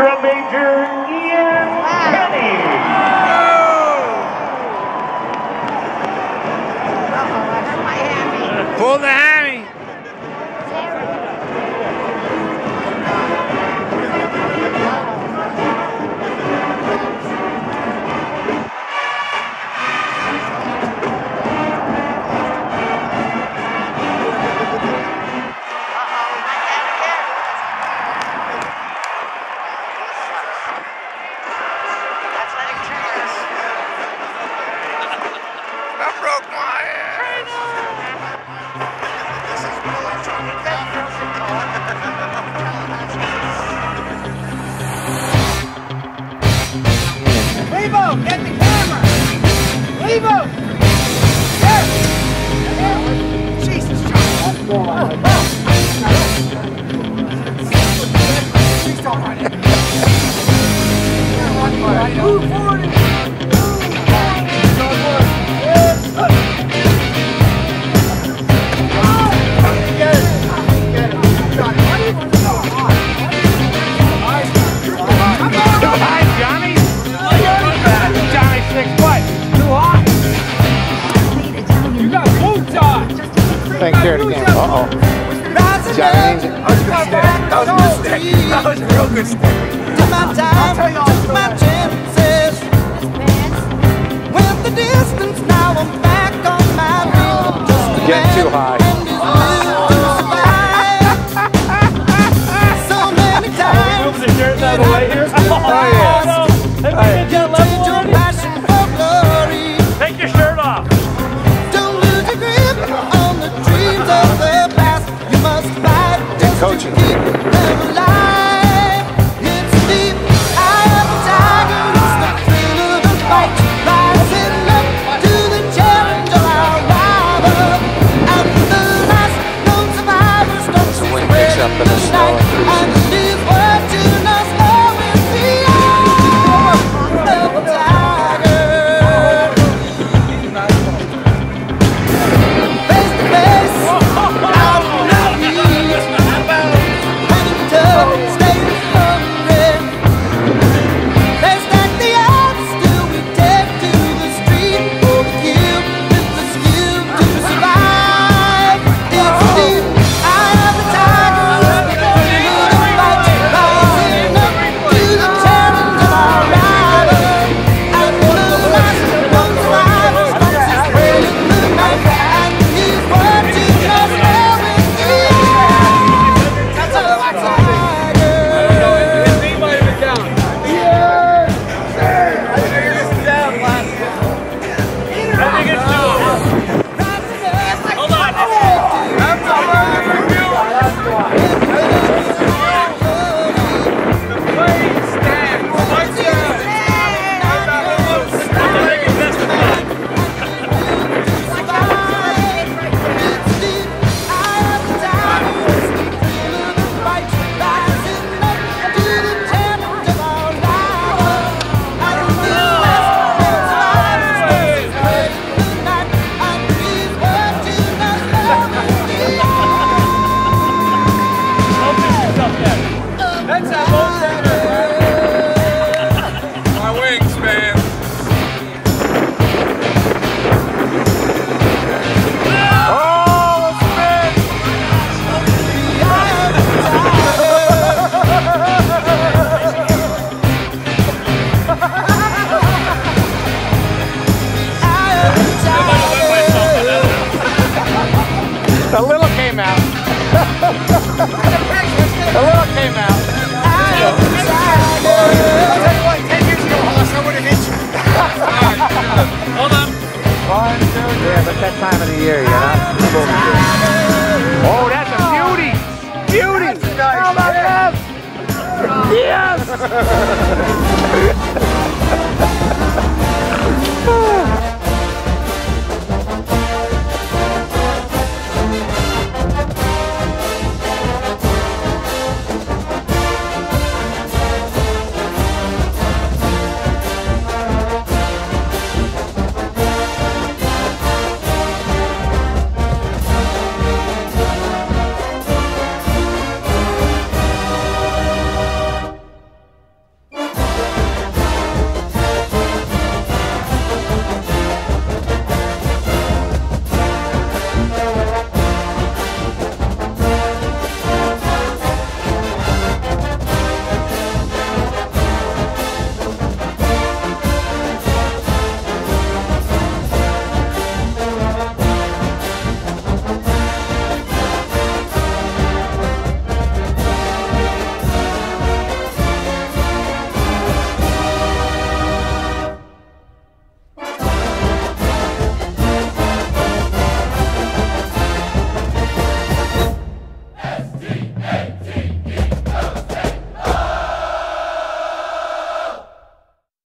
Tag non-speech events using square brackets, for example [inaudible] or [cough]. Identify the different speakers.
Speaker 1: Extra Major
Speaker 2: I broke my ass.
Speaker 3: Levo, get the camera! Levo! Yes! Jesus, it. Move forward.
Speaker 4: Think here it again. Uh-oh. Johnny.
Speaker 3: That was a good stick. That was a good stick. That was a real good stick.
Speaker 5: my time, took my chances. Went the distance, now I'm back on my feet. Just
Speaker 4: Getting too high.
Speaker 5: and his will to survive. So many times,
Speaker 1: Move the chairs out of the way here.
Speaker 4: Coaching. The little came out. the little came out.
Speaker 1: Hold on.
Speaker 4: One, two, three. Yeah, but that time of the year, you know? Oh, that's a beauty! Beauty! How about that? Yes! [laughs]